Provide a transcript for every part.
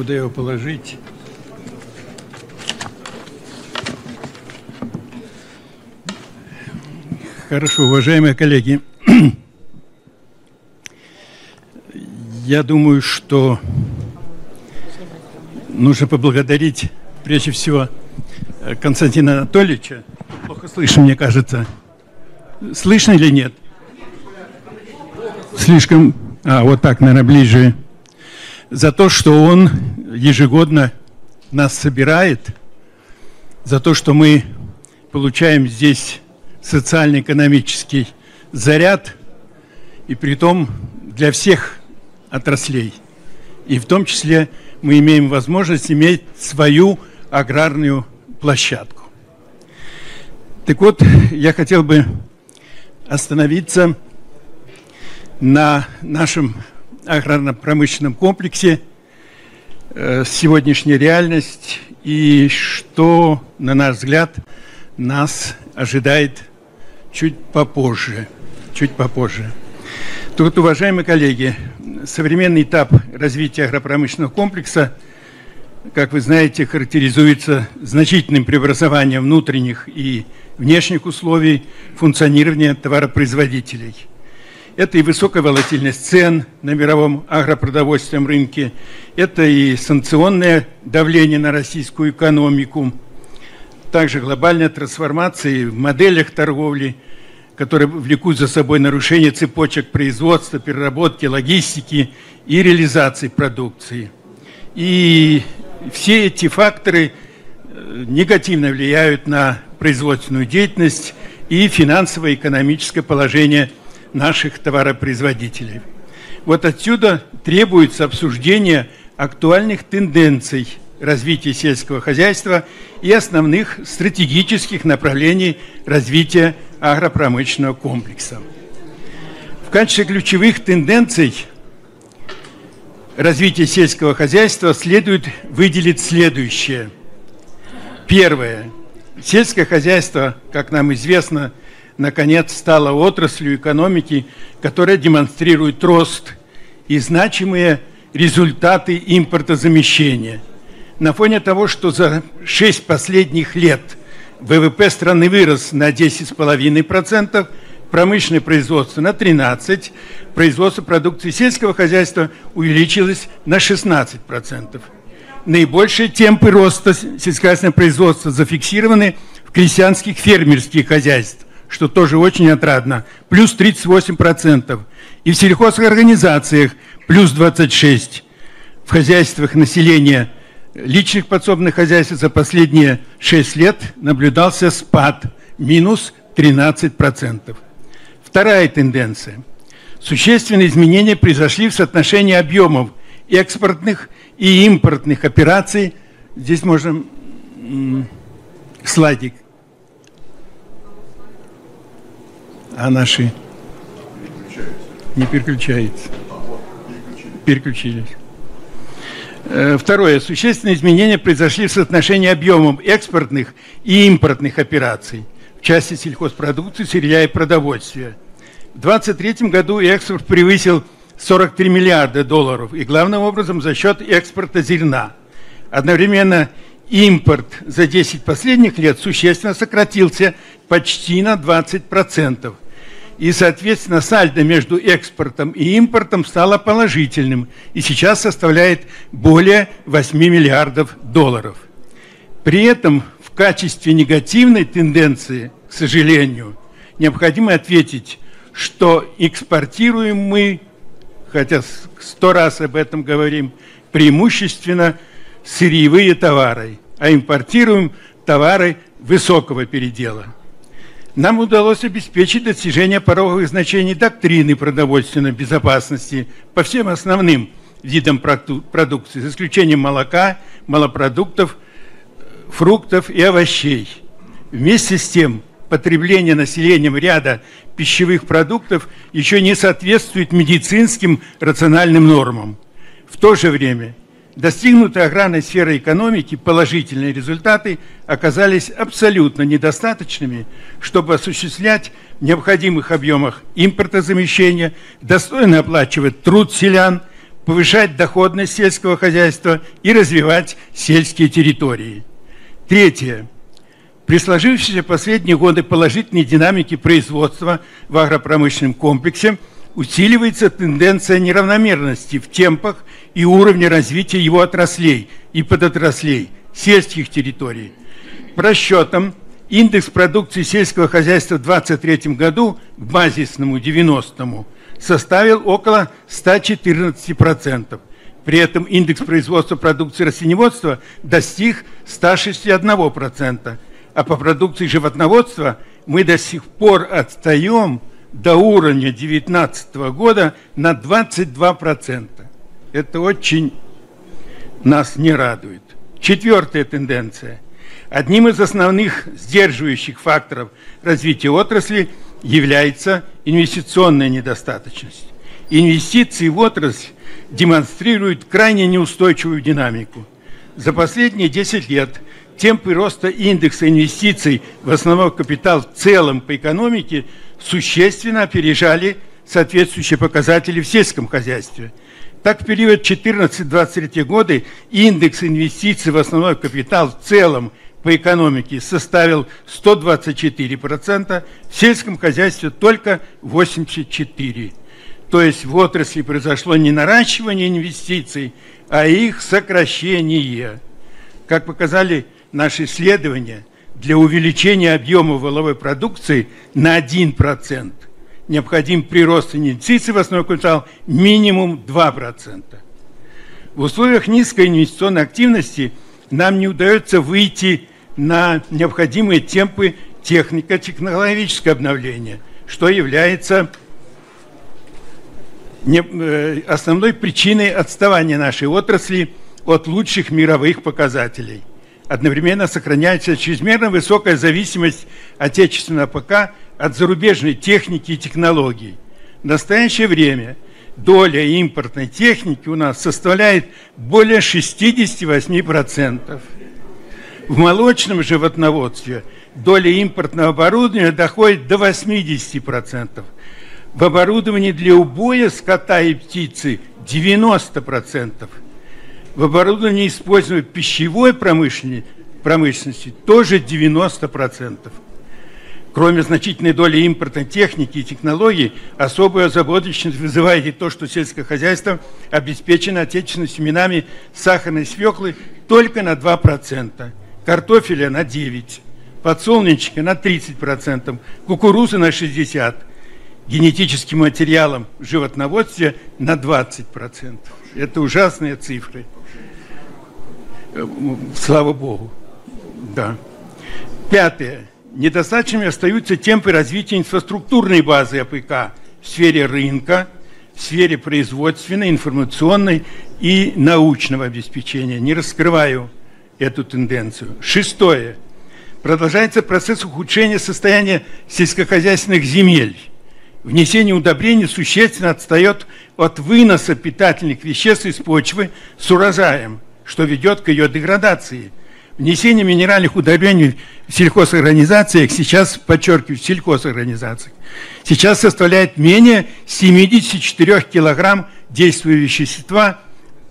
куда его положить. Хорошо, уважаемые коллеги. Я думаю, что нужно поблагодарить прежде всего Константина Анатольевича. Плохо слышно, мне кажется. Слышно или нет? Слишком... А, вот так, наверное, ближе. За то, что он ежегодно нас собирает, за то, что мы получаем здесь социально-экономический заряд, и при том для всех отраслей. И в том числе мы имеем возможность иметь свою аграрную площадку. Так вот, я хотел бы остановиться на нашем аграрно-промышленном комплексе, э, сегодняшняя реальность и что, на наш взгляд, нас ожидает чуть попозже. Чуть попозже. Тут, уважаемые коллеги, современный этап развития агропромышленного комплекса, как вы знаете, характеризуется значительным преобразованием внутренних и внешних условий функционирования товаропроизводителей. Это и высокая волатильность цен на мировом агропродовольственном рынке, это и санкционное давление на российскую экономику, также глобальная трансформация в моделях торговли – которые влекут за собой нарушение цепочек производства, переработки, логистики и реализации продукции. И все эти факторы э, негативно влияют на производственную деятельность и финансово-экономическое положение наших товаропроизводителей. Вот отсюда требуется обсуждение актуальных тенденций развития сельского хозяйства и основных стратегических направлений развития агропромышленного комплекса. В качестве ключевых тенденций развития сельского хозяйства следует выделить следующее. Первое. Сельское хозяйство, как нам известно, наконец стало отраслью экономики, которая демонстрирует рост и значимые результаты импортозамещения. На фоне того, что за шесть последних лет – ВВП страны вырос на 10,5%, промышленное производство на 13%, производство продукции сельского хозяйства увеличилось на 16%. Наибольшие темпы роста сельскохозяйственного производства зафиксированы в крестьянских фермерских хозяйствах, что тоже очень отрадно, плюс 38%. И в сельхозорганизациях плюс 26%. В хозяйствах населения – личных подсобных хозяйств за последние 6 лет наблюдался спад минус 13%. Вторая тенденция. Существенные изменения произошли в соотношении объемов экспортных и импортных операций. Здесь можно слайдик. А наши не переключается. Переключились. Э, второе. Существенные изменения произошли в соотношении объемов экспортных и импортных операций в части сельхозпродукции, сырья и продовольствия. В 2023 году экспорт превысил 43 миллиарда долларов, и главным образом за счет экспорта зерна. Одновременно импорт за 10 последних лет существенно сократился почти на 20% и, соответственно, сальдо между экспортом и импортом стало положительным и сейчас составляет более 8 миллиардов долларов. При этом в качестве негативной тенденции, к сожалению, необходимо ответить, что экспортируем мы, хотя сто раз об этом говорим, преимущественно сырьевые товары, а импортируем товары высокого передела – нам удалось обеспечить достижение пороговых значений доктрины продовольственной безопасности по всем основным видам продукции, за исключением молока, малопродуктов, фруктов и овощей. Вместе с тем, потребление населением ряда пищевых продуктов еще не соответствует медицинским рациональным нормам. В то же время Достигнутые аграрной сферой экономики положительные результаты оказались абсолютно недостаточными, чтобы осуществлять в необходимых объемах импортозамещения, достойно оплачивать труд селян, повышать доходность сельского хозяйства и развивать сельские территории. Третье. При сложившейся последние годы положительной динамике производства в агропромышленном комплексе усиливается тенденция неравномерности в темпах и уровне развития его отраслей и подотраслей сельских территорий. По расчетам, индекс продукции сельского хозяйства в 2023 году к базисному 90-му составил около 114%. При этом индекс производства продукции растеневодства достиг 161%, а по продукции животноводства мы до сих пор отстаем до уровня 2019 года на 22%. Это очень нас не радует. Четвертая тенденция. Одним из основных сдерживающих факторов развития отрасли является инвестиционная недостаточность. Инвестиции в отрасль демонстрируют крайне неустойчивую динамику. За последние 10 лет темпы роста индекса инвестиций в основной капитал в целом по экономике существенно опережали соответствующие показатели в сельском хозяйстве. Так, в период 14-23 годы индекс инвестиций в основной капитал в целом по экономике составил 124%, в сельском хозяйстве только 84%. То есть в отрасли произошло не наращивание инвестиций, а их сокращение. Как показали наши исследования, для увеличения объема воловой продукции на 1% необходим прирост инвестиций в основной капитал минимум 2%. В условиях низкой инвестиционной активности нам не удается выйти на необходимые темпы технико-технологического обновления, что является э, основной причиной отставания нашей отрасли от лучших мировых показателей. Одновременно сохраняется чрезмерно высокая зависимость отечественного ПК от зарубежной техники и технологий. В настоящее время доля импортной техники у нас составляет более 68%. В молочном животноводстве доля импортного оборудования доходит до 80%. В оборудовании для убоя скота и птицы 90%. В оборудовании, используемой пищевой промышленности, тоже 90%. Кроме значительной доли импортной техники и технологий, особую озабоченность вызывает и то, что сельское хозяйство обеспечено отечественными семенами сахарной свеклы только на 2% картофеля на 9, подсолнечника на 30%, кукурузы на 60%, генетическим материалом в животноводстве на 20%. Это ужасные цифры. Слава Богу. Да. Пятое. Недостаточными остаются темпы развития инфраструктурной базы АПК в сфере рынка, в сфере производственной, информационной и научного обеспечения. Не раскрываю эту тенденцию. Шестое. Продолжается процесс ухудшения состояния сельскохозяйственных земель. Внесение удобрений существенно отстает от выноса питательных веществ из почвы с урожаем, что ведет к ее деградации. Внесение минеральных удобрений в сельхозорганизациях, сейчас, подчеркиваю, в сельхозорганизациях, сейчас составляет менее 74 килограмм действующего вещества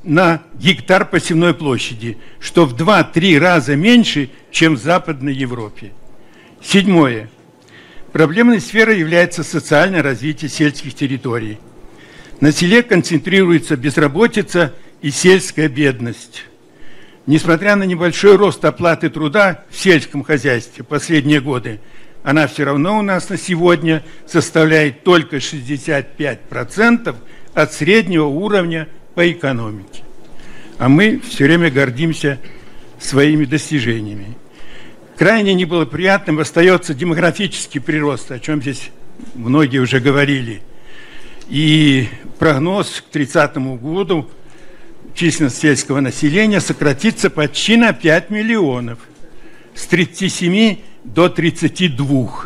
на гектар посевной площади, что в 2-3 раза меньше, чем в Западной Европе. Седьмое. Проблемной сферой является социальное развитие сельских территорий. На селе концентрируется безработица и сельская бедность. Несмотря на небольшой рост оплаты труда в сельском хозяйстве последние годы, она все равно у нас на сегодня составляет только 65% от среднего уровня по экономике. А мы все время гордимся своими достижениями. Крайне неблагоприятным остается демографический прирост, о чем здесь многие уже говорили. И прогноз к 30 году численность сельского населения сократится почти на 5 миллионов, с 37 до 32,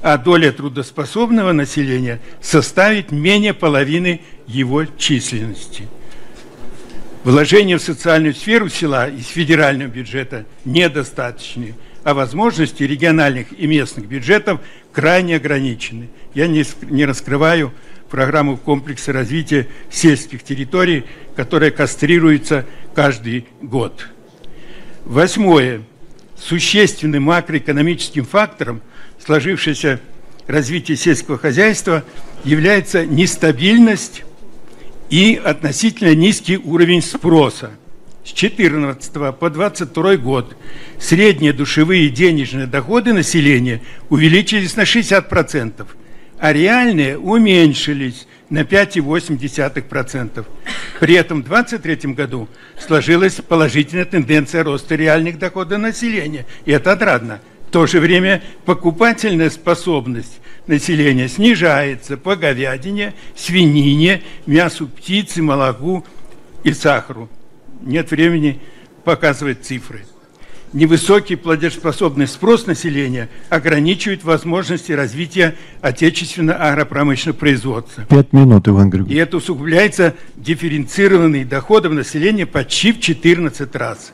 а доля трудоспособного населения составит менее половины его численности. Вложения в социальную сферу села из федерального бюджета недостаточны. А возможности региональных и местных бюджетов крайне ограничены. Я не, не раскрываю программу комплекса развития сельских территорий, которая кастрируется каждый год. Восьмое. Существенным макроэкономическим фактором сложившееся развитие сельского хозяйства является нестабильность и относительно низкий уровень спроса. С 14 по 22 год средние душевые денежные доходы населения увеличились на 60%, а реальные уменьшились на 5,8%. При этом в 2023 году сложилась положительная тенденция роста реальных доходов населения, и это отрадно. В то же время покупательная способность населения снижается по говядине, свинине, мясу птицы, молоку и сахару. Нет времени показывать цифры невысокий платежеспособный спрос населения ограничивает возможности развития отечественного агропромышленного производства. Пять минут, Иван Григорьевич. И это усугубляется дифференцированный доходом населения почти в 14 раз.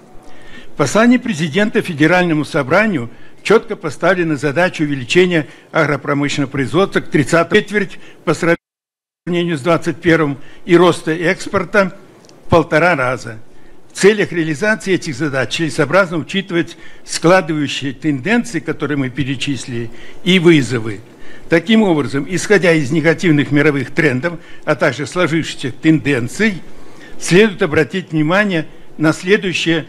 В послании президента Федеральному собранию четко поставлена задача увеличения агропромышленного производства к 30 четверть по сравнению с 21 и роста экспорта в полтора раза – в целях реализации этих задач целесообразно учитывать складывающие тенденции, которые мы перечислили, и вызовы. Таким образом, исходя из негативных мировых трендов, а также сложившихся тенденций, следует обратить внимание на следующие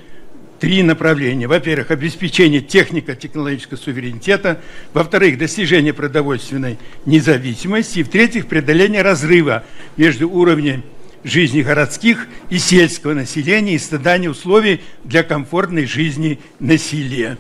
три направления. Во-первых, обеспечение технико-технологического суверенитета. Во-вторых, достижение продовольственной независимости. И в-третьих, преодоление разрыва между уровнем жизни городских и сельского населения и создания условий для комфортной жизни на селе.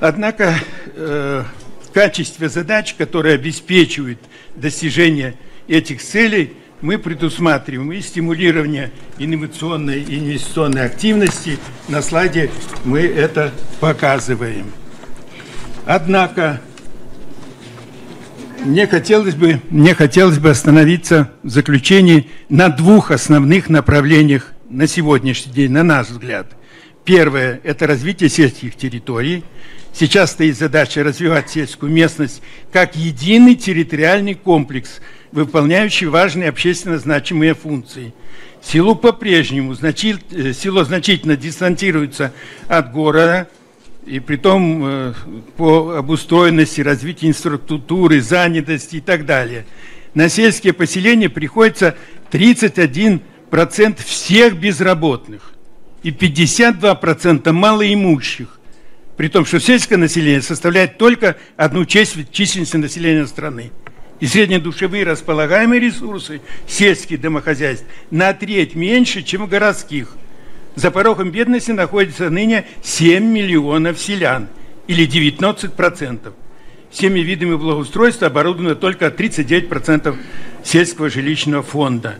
Однако э, в качестве задач, которые обеспечивают достижение этих целей, мы предусматриваем и стимулирование инновационной и инвестиционной активности. На слайде мы это показываем. Однако мне хотелось бы, мне хотелось бы остановиться в заключении на двух основных направлениях на сегодняшний день, на наш взгляд. Первое – это развитие сельских территорий. Сейчас стоит задача развивать сельскую местность как единый территориальный комплекс, выполняющий важные общественно значимые функции. Село по-прежнему, значит, э, село значительно дистанцируется от города – и при том э, по обустроенности, развитию инфраструктуры, занятости и так далее. На сельские поселения приходится 31% всех безработных и 52% малоимущих. При том, что сельское население составляет только одну часть численности населения страны. И среднедушевые располагаемые ресурсы сельских домохозяйств на треть меньше, чем городских – за порогом бедности находится ныне 7 миллионов селян, или 19%. Всеми видами благоустройства оборудовано только 39% сельского жилищного фонда.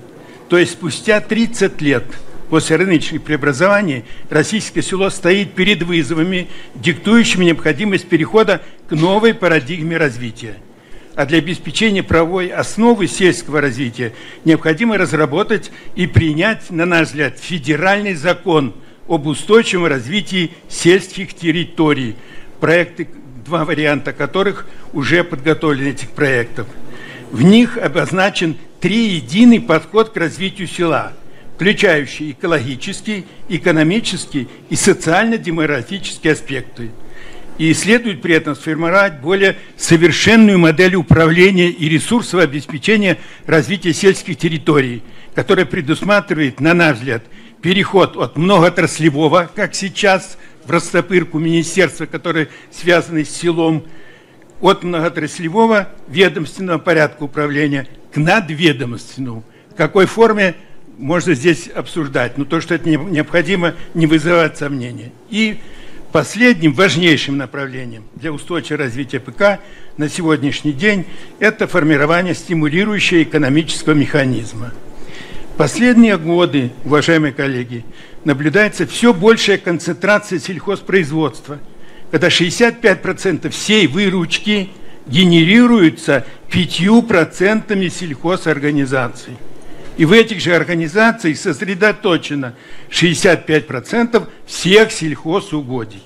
То есть спустя 30 лет после рыночных преобразований российское село стоит перед вызовами, диктующими необходимость перехода к новой парадигме развития – а для обеспечения правовой основы сельского развития необходимо разработать и принять, на наш взгляд, федеральный закон об устойчивом развитии сельских территорий. Проекты, два варианта которых уже подготовлены этих проектов. В них обозначен три единый подход к развитию села, включающий экологический, экономический и социально-демографические аспекты и следует при этом сформировать более совершенную модель управления и ресурсового обеспечения развития сельских территорий, которая предусматривает, на наш взгляд, переход от многоотраслевого, как сейчас, в растопырку министерства, которые связаны с селом, от многоотраслевого ведомственного порядка управления к надведомственному. В какой форме можно здесь обсуждать, но то, что это необходимо, не вызывает сомнения. И Последним важнейшим направлением для устойчивого развития ПК на сегодняшний день это формирование стимулирующего экономического механизма. Последние годы, уважаемые коллеги, наблюдается все большая концентрация сельхозпроизводства, когда 65% всей выручки генерируется 5% сельхозорганизаций. И в этих же организациях сосредоточено 65% всех сельхозугодий.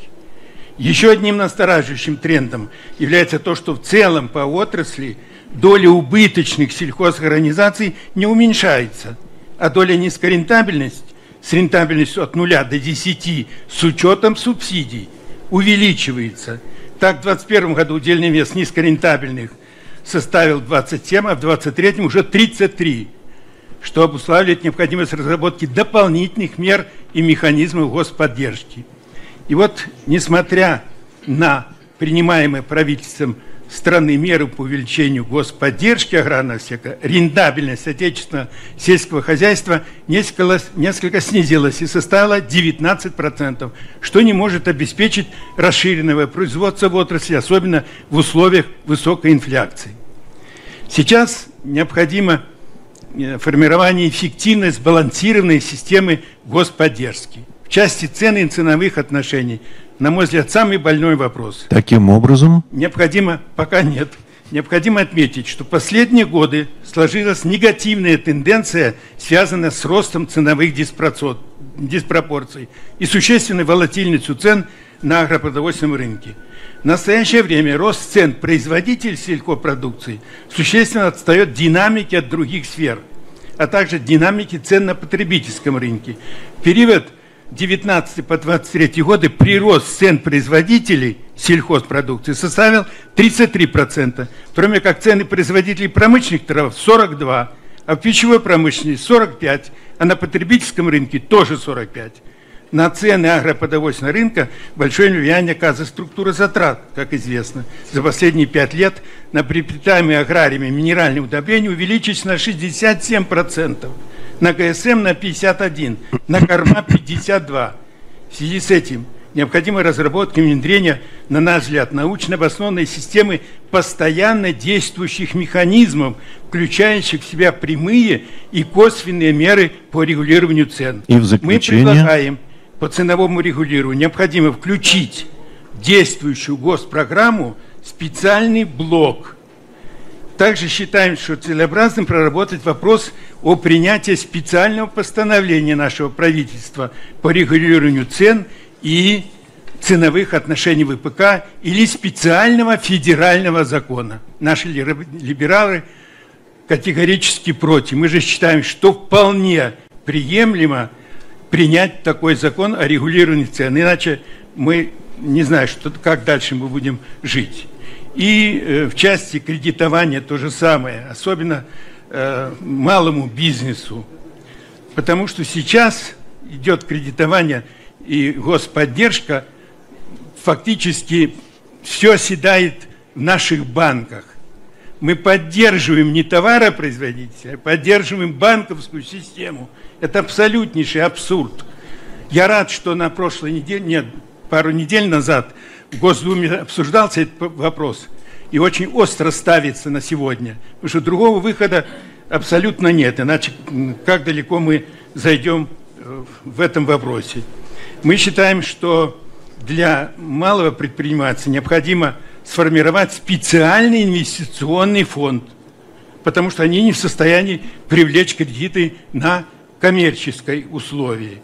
Еще одним настораживающим трендом является то, что в целом по отрасли доля убыточных сельхозорганизаций не уменьшается, а доля низкорентабельности с рентабельностью от 0 до 10 с учетом субсидий увеличивается. Так, в 2021 году удельный вес низкорентабельных составил 27, а в 2023 уже 33, что обуславливает необходимость разработки дополнительных мер и механизмов господдержки. И вот, несмотря на принимаемые правительством страны меры по увеличению господдержки аграрного сектора, рентабельность отечественного сельского хозяйства несколько, несколько снизилась и составила 19%, что не может обеспечить расширенного производства в отрасли, особенно в условиях высокой инфляции. Сейчас необходимо э, формирование эффективной сбалансированной системы господдержки. В части цен и ценовых отношений на мой взгляд, самый больной вопрос. Таким образом? Необходимо, пока нет, необходимо отметить, что последние годы сложилась негативная тенденция, связанная с ростом ценовых диспропорций и существенной волатильностью цен на агропродовольственном рынке. В настоящее время рост цен производителей сельхопродукции существенно отстает динамики от других сфер, а также динамики цен на потребительском рынке. В период 19 по 23 годы прирост цен производителей сельхозпродукции составил 33%, кроме как цены производителей промышленных товаров 42%, а в пищевой промышленности 45%, а на потребительском рынке тоже 45%. На цены агропродовольственного рынка большое влияние оказывает структура затрат, как известно. За последние пять лет на приобретаемые аграриями минеральные удобрения увеличились на 67% на ГСМ на 51, на корма 52. В связи с этим необходима разработка и внедрение, на наш взгляд, научно обоснованной системы постоянно действующих механизмов, включающих в себя прямые и косвенные меры по регулированию цен. И в заключение... Мы предлагаем по ценовому регулированию необходимо включить действующую госпрограмму специальный блок – также считаем, что целесообразным проработать вопрос о принятии специального постановления нашего правительства по регулированию цен и ценовых отношений ВПК или специального федерального закона. Наши либералы категорически против. Мы же считаем, что вполне приемлемо принять такой закон о регулировании цен. Иначе мы не знаю, что, как дальше мы будем жить. И э, в части кредитования то же самое, особенно э, малому бизнесу. Потому что сейчас идет кредитование и господдержка, фактически все оседает в наших банках. Мы поддерживаем не товаропроизводителя, а поддерживаем банковскую систему. Это абсолютнейший абсурд. Я рад, что на прошлой неделе, нет, пару недель назад в Госдуме обсуждался этот вопрос и очень остро ставится на сегодня, потому что другого выхода абсолютно нет, иначе как далеко мы зайдем э, в этом вопросе. Мы считаем, что для малого предпринимателя необходимо сформировать специальный инвестиционный фонд, потому что они не в состоянии привлечь кредиты на коммерческой условии.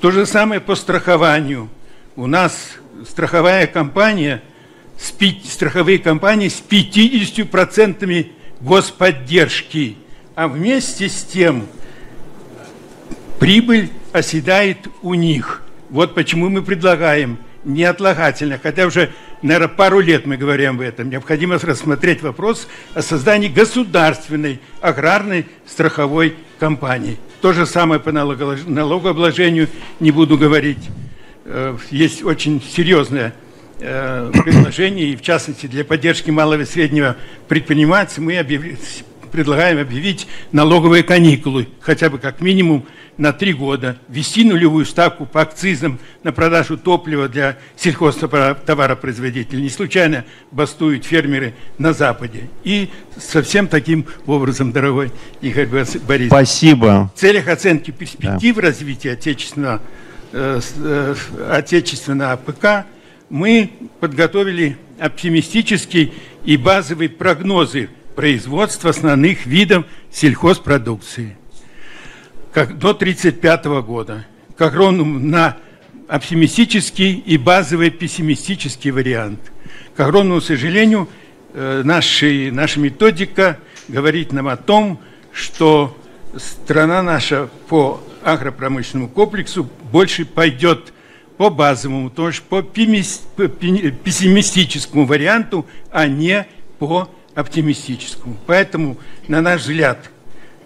То же самое по страхованию. У нас страховая компания, страховые компании с 50% господдержки, а вместе с тем прибыль оседает у них. Вот почему мы предлагаем неотлагательно, хотя уже, наверное, пару лет мы говорим об этом, необходимо рассмотреть вопрос о создании государственной аграрной страховой компании. То же самое по налогообложению не буду говорить. Э, есть очень серьезное э, предложение, и в частности для поддержки малого и среднего предпринимательства мы предлагаем объявить налоговые каникулы, хотя бы как минимум на три года, ввести нулевую ставку по акцизам на продажу топлива для сельхозтоваропроизводителей. Не случайно бастуют фермеры на Западе. И совсем таким образом, дорогой Игорь Борисович. Спасибо. В целях оценки перспектив да. развития отечественного Э, э, отечественного АПК, мы подготовили оптимистические и базовые прогнозы производства основных видов сельхозпродукции как до 1935 года. Как ровно на оптимистический и базовый пессимистический вариант. К огромному сожалению, э, наши, наша методика говорит нам о том, что страна наша по агропромышленному комплексу больше пойдет по базовому, то есть по пессимистическому варианту, а не по оптимистическому. Поэтому, на наш взгляд,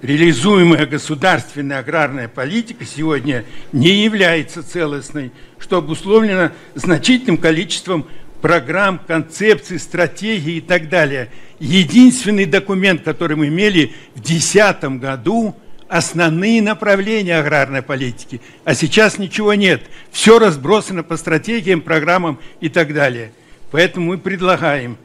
реализуемая государственная аграрная политика сегодня не является целостной, что обусловлено значительным количеством программ, концепций, стратегий и так далее. Единственный документ, который мы имели в 2010 году, основные направления аграрной политики, а сейчас ничего нет. Все разбросано по стратегиям, программам и так далее. Поэтому мы предлагаем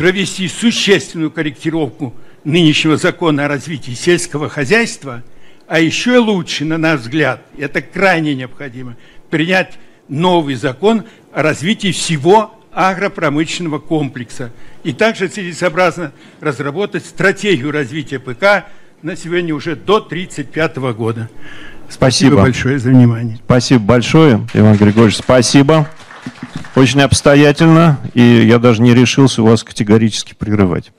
провести существенную корректировку нынешнего закона о развитии сельского хозяйства, а еще лучше, на наш взгляд, это крайне необходимо, принять новый закон о развитии всего агропромышленного комплекса. И также целесообразно разработать стратегию развития ПК на сегодня уже до 1935 года. Спасибо. спасибо большое за внимание. Спасибо большое, Иван Григорьевич. Спасибо. Очень обстоятельно, и я даже не решился вас категорически прерывать.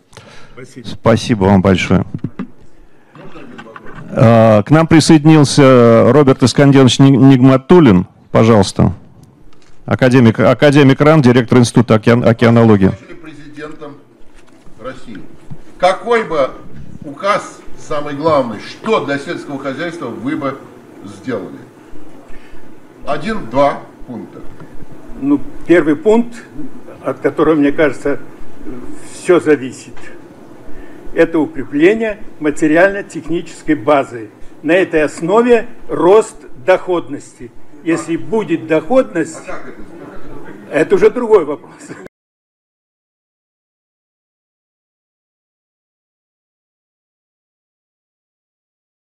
Спасибо. Спасибо вам большое. А, к нам присоединился Роберт Исканденович Нигматулин. Пожалуйста. Академик, академик РАН, директор Института океан, океанологии. Президентом России. Какой бы указ самый главный, что для сельского хозяйства вы бы сделали? Один-два пункта. Ну, первый пункт, от которого, мне кажется, все зависит – это укрепление материально-технической базы. На этой основе рост доходности. Если будет доходность, а это уже другой вопрос.